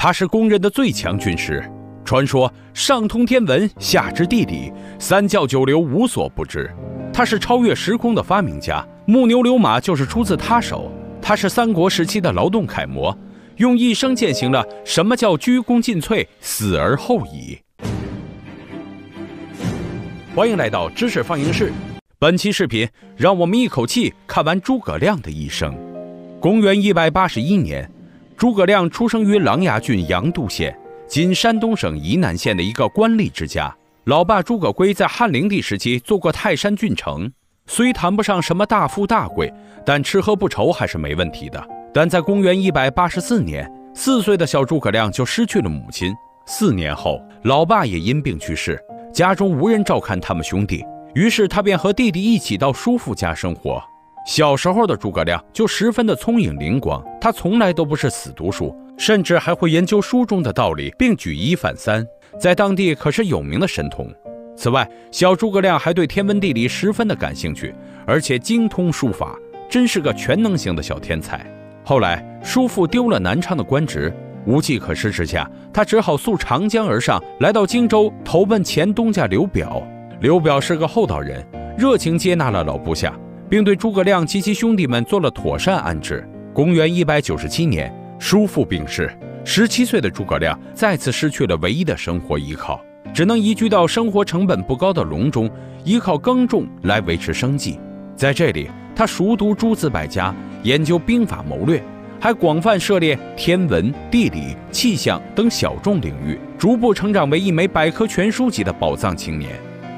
他是公认的最强军师。传说上通天文，下知地理，三教九流无所不知。他是超越时空的发明家，木牛流马就是出自他手。他是三国时期的劳动楷模，用一生践行了什么叫鞠躬尽瘁，死而后已。欢迎来到知识放映室，本期视频让我们一口气看完诸葛亮的一生。公元一百八十一年，诸葛亮出生于琅琊郡阳渡县。今山东省沂南县的一个官吏之家，老爸诸葛圭在汉灵帝时期做过泰山郡丞，虽谈不上什么大富大贵，但吃喝不愁还是没问题的。但在公元一百八十四年，四岁的小诸葛亮就失去了母亲。四年后，老爸也因病去世，家中无人照看他们兄弟，于是他便和弟弟一起到叔父家生活。小时候的诸葛亮就十分的聪颖灵光，他从来都不是死读书。甚至还会研究书中的道理，并举一反三，在当地可是有名的神童。此外，小诸葛亮还对天文地理十分的感兴趣，而且精通书法，真是个全能型的小天才。后来，叔父丢了南昌的官职，无计可施之下，他只好溯长江而上，来到荆州投奔前东家刘表。刘表是个厚道人，热情接纳了老部下，并对诸葛亮及其兄弟们做了妥善安置。公元一百九十七年。叔父病逝，十七岁的诸葛亮再次失去了唯一的生活依靠，只能移居到生活成本不高的隆中，依靠耕种来维持生计。在这里，他熟读诸子百家，研究兵法谋略，还广泛涉猎天文、地理、气象等小众领域，逐步成长为一枚百科全书级的宝藏青年。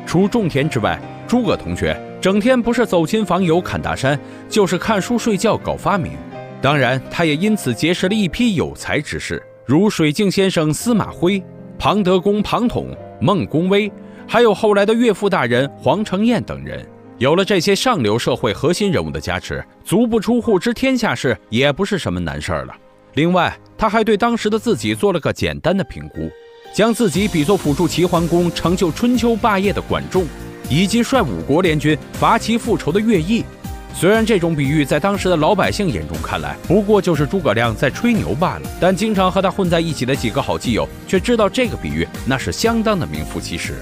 除种田之外，诸葛同学整天不是走亲访友、侃大山，就是看书、睡觉、搞发明。当然，他也因此结识了一批有才之士，如水镜先生司马徽、庞德公庞统、孟公威，还有后来的岳父大人黄承彦等人。有了这些上流社会核心人物的加持，足不出户知天下事也不是什么难事儿了。另外，他还对当时的自己做了个简单的评估，将自己比作辅助齐桓公成就春秋霸业的管仲，以及率五国联军伐齐复仇的乐毅。虽然这种比喻在当时的老百姓眼中看来不过就是诸葛亮在吹牛罢了，但经常和他混在一起的几个好基友却知道这个比喻那是相当的名副其实。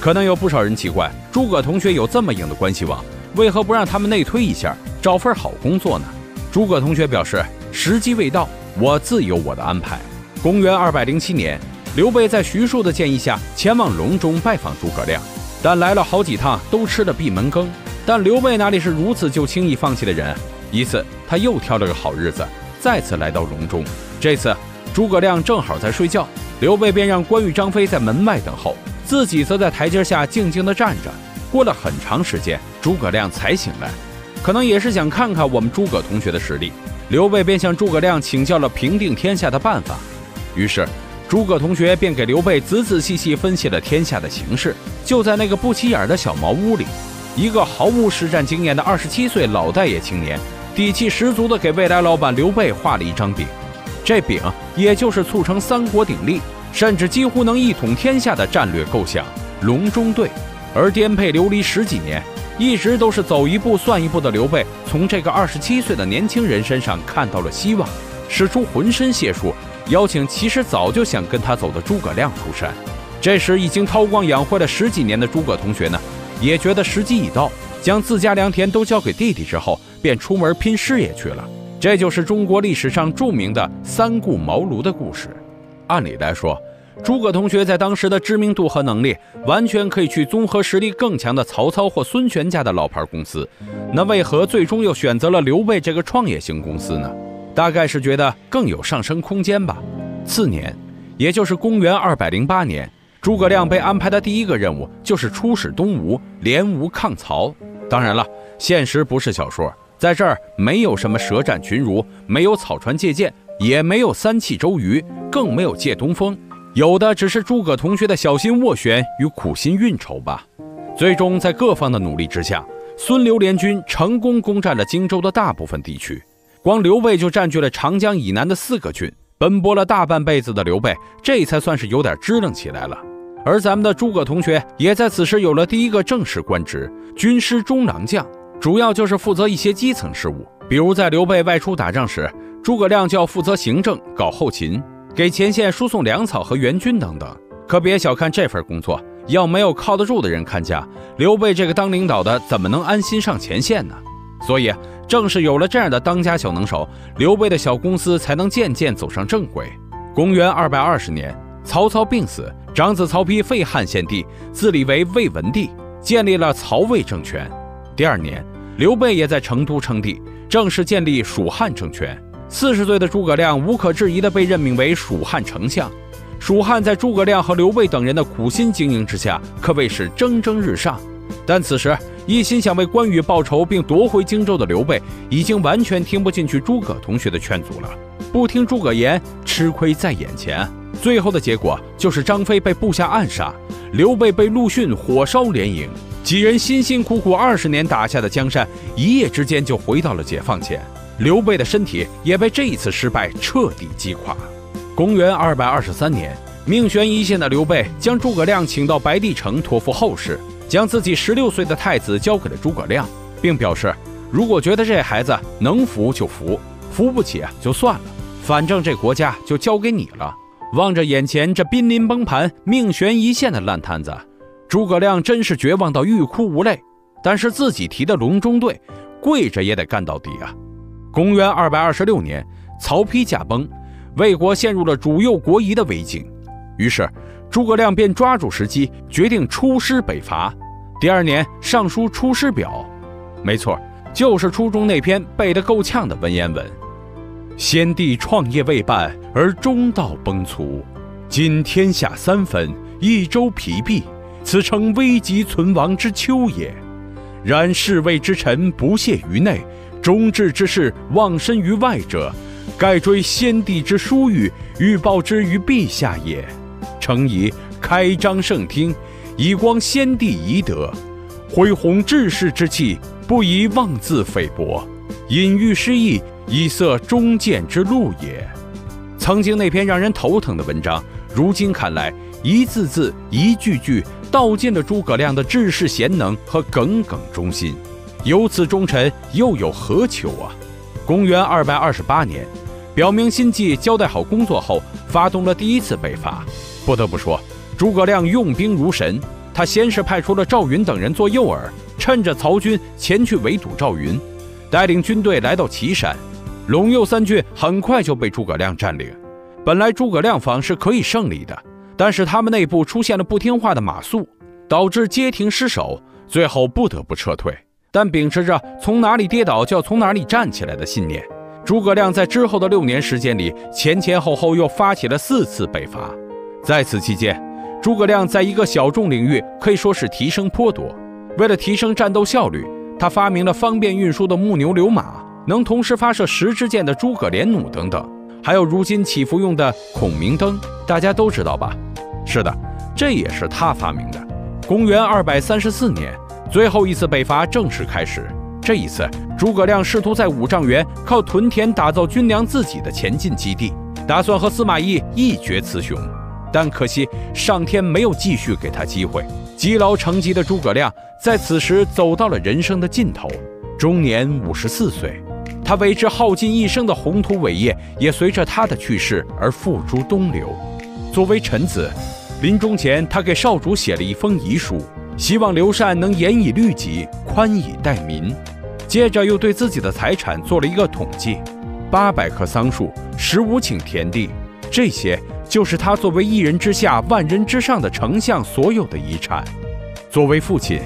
可能有不少人奇怪，诸葛同学有这么硬的关系网，为何不让他们内推一下，找份好工作呢？诸葛同学表示，时机未到，我自有我的安排。公元二百零七年，刘备在徐庶的建议下前往隆中拜访诸葛亮，但来了好几趟都吃了闭门羹。但刘备哪里是如此就轻易放弃的人？一次，他又挑了个好日子，再次来到隆中。这次，诸葛亮正好在睡觉，刘备便让关羽、张飞在门外等候，自己则在台阶下静静地站着。过了很长时间，诸葛亮才醒来，可能也是想看看我们诸葛同学的实力。刘备便向诸葛亮请教了平定天下的办法。于是，诸葛同学便给刘备仔仔细细分析了天下的形势。就在那个不起眼的小茅屋里。一个毫无实战经验的二十七岁老待业青年，底气十足地给未来老板刘备画了一张饼，这饼也就是促成三国鼎立，甚至几乎能一统天下的战略构想——隆中对。而颠沛流离十几年，一直都是走一步算一步的刘备，从这个二十七岁的年轻人身上看到了希望，使出浑身解数，邀请其实早就想跟他走的诸葛亮出山。这时，已经韬光养晦了十几年的诸葛同学呢？也觉得时机已到，将自家良田都交给弟弟之后，便出门拼事业去了。这就是中国历史上著名的三顾茅庐的故事。按理来说，诸葛同学在当时的知名度和能力，完全可以去综合实力更强的曹操或孙权家的老牌公司。那为何最终又选择了刘备这个创业型公司呢？大概是觉得更有上升空间吧。次年，也就是公元二百零八年。诸葛亮被安排的第一个任务就是出使东吴，联吴抗曹。当然了，现实不是小说，在这儿没有什么舌战群儒，没有草船借箭，也没有三气周瑜，更没有借东风，有的只是诸葛同学的小心斡旋与苦心运筹吧。最终，在各方的努力之下，孙刘联军成功攻占了荆州的大部分地区，光刘备就占据了长江以南的四个郡。奔波了大半辈子的刘备，这才算是有点支棱起来了。而咱们的诸葛同学也在此时有了第一个正式官职——军师中郎将，主要就是负责一些基层事务，比如在刘备外出打仗时，诸葛亮就要负责行政、搞后勤。给前线输送粮草和援军等等。可别小看这份工作，要没有靠得住的人看家，刘备这个当领导的怎么能安心上前线呢？所以，正是有了这样的当家小能手，刘备的小公司才能渐渐走上正轨。公元二百二十年，曹操病死，长子曹丕废汉献帝，自立为魏文帝，建立了曹魏政权。第二年，刘备也在成都称帝，正式建立蜀汉政权。四十岁的诸葛亮无可置疑地被任命为蜀汉丞相。蜀汉在诸葛亮和刘备等人的苦心经营之下，可谓是蒸蒸日上。但此时，一心想为关羽报仇并夺回荆州的刘备，已经完全听不进去诸葛同学的劝阻了。不听诸葛言，吃亏在眼前。最后的结果就是张飞被部下暗杀，刘备被陆逊火烧连营，几人辛辛苦苦二十年打下的江山，一夜之间就回到了解放前。刘备的身体也被这一次失败彻底击垮。公元二百二十三年，命悬一线的刘备将诸葛亮请到白帝城托付后事，将自己十六岁的太子交给了诸葛亮，并表示如果觉得这孩子能服就服，服不起就算了，反正这国家就交给你了。望着眼前这濒临崩盘、命悬一线的烂摊子，诸葛亮真是绝望到欲哭无泪。但是自己提的隆中对，跪着也得干到底啊！公元二百二十六年，曹丕驾崩。魏国陷入了主右国疑的危境，于是诸葛亮便抓住时机，决定出师北伐。第二年上书《出师表》，没错，就是初中那篇背得够呛的文言文：“先帝创业未半而中道崩殂，今天下三分，益州疲弊，此诚危急存亡之秋也。然侍卫之臣不懈于内，忠志之士忘身于外者。”盖追先帝之殊遇，欲报之于陛下也。诚宜开张圣听，以光先帝遗德，恢弘志士之气，不宜妄自菲薄，隐喻失意，以塞忠谏之路也。曾经那篇让人头疼的文章，如今看来，一字字、一句句道尽了诸葛亮的治世贤能和耿耿忠心。有此忠臣，又有何求啊？公元二百二十八年。表明心迹，交代好工作后，发动了第一次北伐。不得不说，诸葛亮用兵如神。他先是派出了赵云等人做诱饵，趁着曹军前去围堵赵云，带领军队来到岐山，陇右三郡很快就被诸葛亮占领。本来诸葛亮方是可以胜利的，但是他们内部出现了不听话的马谡，导致街亭失守，最后不得不撤退。但秉持着从哪里跌倒就要从哪里站起来的信念。诸葛亮在之后的六年时间里，前前后后又发起了四次北伐。在此期间，诸葛亮在一个小众领域可以说是提升颇多。为了提升战斗效率，他发明了方便运输的木牛流马，能同时发射十支箭的诸葛连弩等等，还有如今祈福用的孔明灯，大家都知道吧？是的，这也是他发明的。公元二百三十四年，最后一次北伐正式开始。这一次，诸葛亮试图在五丈原靠屯田打造军粮自己的前进基地，打算和司马懿一决雌雄。但可惜上天没有继续给他机会。积劳成疾的诸葛亮在此时走到了人生的尽头，终年五十四岁。他为之耗尽一生的宏图伟业，也随着他的去世而付诸东流。作为臣子，临终前他给少主写了一封遗书，希望刘禅能严以律己，宽以待民。接着又对自己的财产做了一个统计，八百棵桑树，十五顷田地，这些就是他作为一人之下、万人之上的丞相所有的遗产。作为父亲，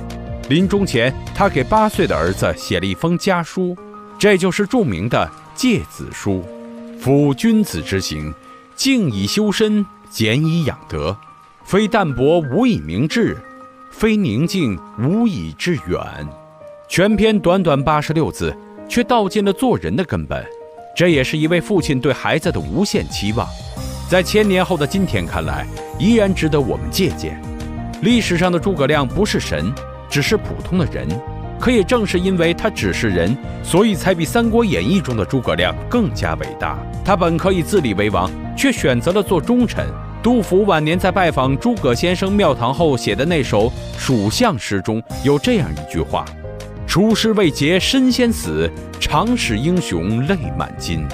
临终前他给八岁的儿子写了一封家书，这就是著名的诫子书：“夫君子之行，静以修身，俭以养德，非淡泊无以明志，非宁静无以致远。”全篇短短八十六字，却道尽了做人的根本。这也是一位父亲对孩子的无限期望，在千年后的今天看来，依然值得我们借鉴。历史上的诸葛亮不是神，只是普通的人。可也正是因为他只是人，所以才比《三国演义》中的诸葛亮更加伟大。他本可以自立为王，却选择了做忠臣。杜甫晚年在拜访诸葛先生庙堂后写的那首《蜀相》诗中有这样一句话。出师未捷身先死，长使英雄泪满襟。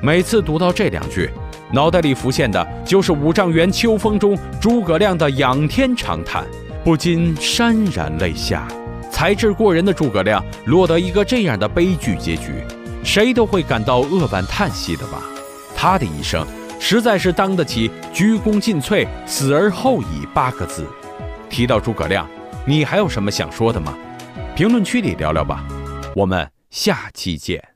每次读到这两句，脑袋里浮现的就是五丈原秋风中诸葛亮的仰天长叹，不禁潸然泪下。才智过人的诸葛亮落得一个这样的悲剧结局，谁都会感到扼腕叹息的吧？他的一生实在是当得起“鞠躬尽瘁，死而后已”八个字。提到诸葛亮，你还有什么想说的吗？评论区里聊聊吧，我们下期见。